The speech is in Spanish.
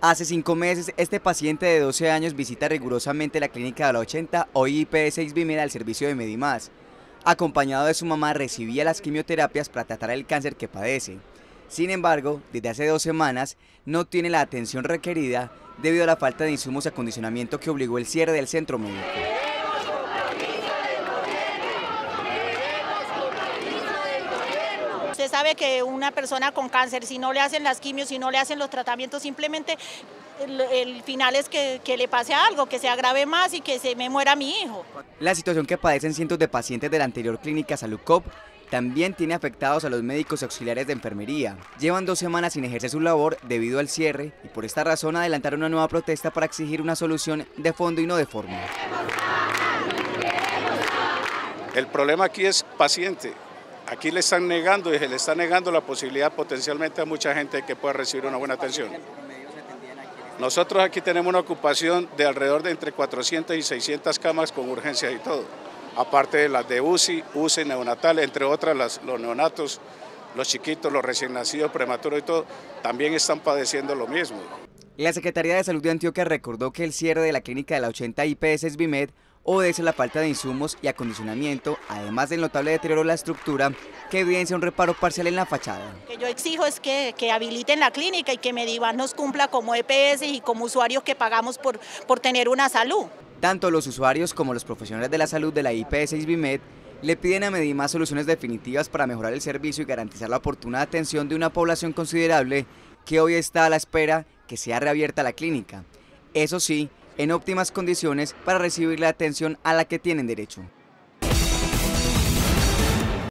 Hace cinco meses, este paciente de 12 años visita rigurosamente la clínica de la 80 hoy IP6 Bimeda al servicio de Medimás. Acompañado de su mamá, recibía las quimioterapias para tratar el cáncer que padece. Sin embargo, desde hace dos semanas no tiene la atención requerida debido a la falta de insumos y acondicionamiento que obligó el cierre del centro médico. Usted sabe que una persona con cáncer, si no le hacen las quimios, si no le hacen los tratamientos, simplemente el, final es que, que, le pase algo, que se agrave más y que se me muera mi hijo. La situación que padecen cientos de pacientes de la anterior clínica Salucop también tiene afectados a los médicos auxiliares de enfermería. Llevan dos semanas sin ejercer su labor debido al cierre y por esta razón adelantaron una nueva protesta para exigir una solución de fondo y no de forma. El problema aquí es paciente. Aquí le están negando y se le está negando la posibilidad potencialmente a mucha gente que pueda recibir una buena atención. Nosotros aquí tenemos una ocupación de alrededor de entre 400 y 600 camas con urgencias y todo. Aparte de las de UCI, UCI neonatal, entre otras los neonatos, los chiquitos, los recién nacidos, prematuros y todo, también están padeciendo lo mismo. La Secretaría de Salud de Antioquia recordó que el cierre de la clínica de la 80 IPS Bimed obedece la falta de insumos y acondicionamiento, además del notable deterioro de la estructura que evidencia un reparo parcial en la fachada. Lo que yo exijo es que, que habiliten la clínica y que Medivan nos cumpla como EPS y como usuarios que pagamos por, por tener una salud. Tanto los usuarios como los profesionales de la salud de la IPS Bimed le piden a Medimás soluciones definitivas para mejorar el servicio y garantizar la oportuna atención de una población considerable que hoy está a la espera que sea reabierta la clínica. Eso sí, en óptimas condiciones para recibir la atención a la que tienen derecho.